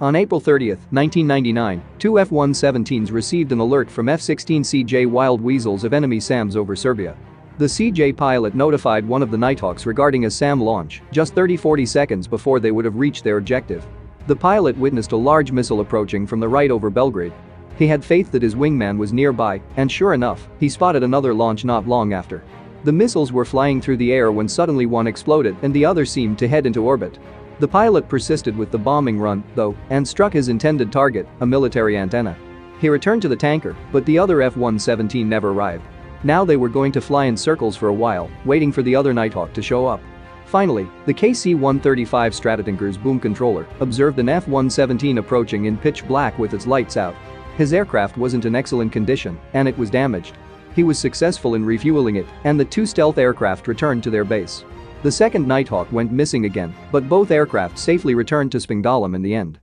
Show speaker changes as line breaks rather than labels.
On April 30, 1999, two F-117s received an alert from F-16CJ Wild Weasels of enemy SAMs over Serbia. The CJ pilot notified one of the Nighthawks regarding a SAM launch just 30-40 seconds before they would have reached their objective. The pilot witnessed a large missile approaching from the right over Belgrade. He had faith that his wingman was nearby, and sure enough, he spotted another launch not long after. The missiles were flying through the air when suddenly one exploded and the other seemed to head into orbit. The pilot persisted with the bombing run, though, and struck his intended target, a military antenna. He returned to the tanker, but the other F-117 never arrived. Now they were going to fly in circles for a while, waiting for the other Nighthawk to show up. Finally, the KC-135 Stratotanker's boom controller observed an F-117 approaching in pitch black with its lights out. His aircraft wasn't in excellent condition, and it was damaged. He was successful in refueling it, and the two stealth aircraft returned to their base. The second Nighthawk went missing again, but both aircraft safely returned to Spangdahlem in the end.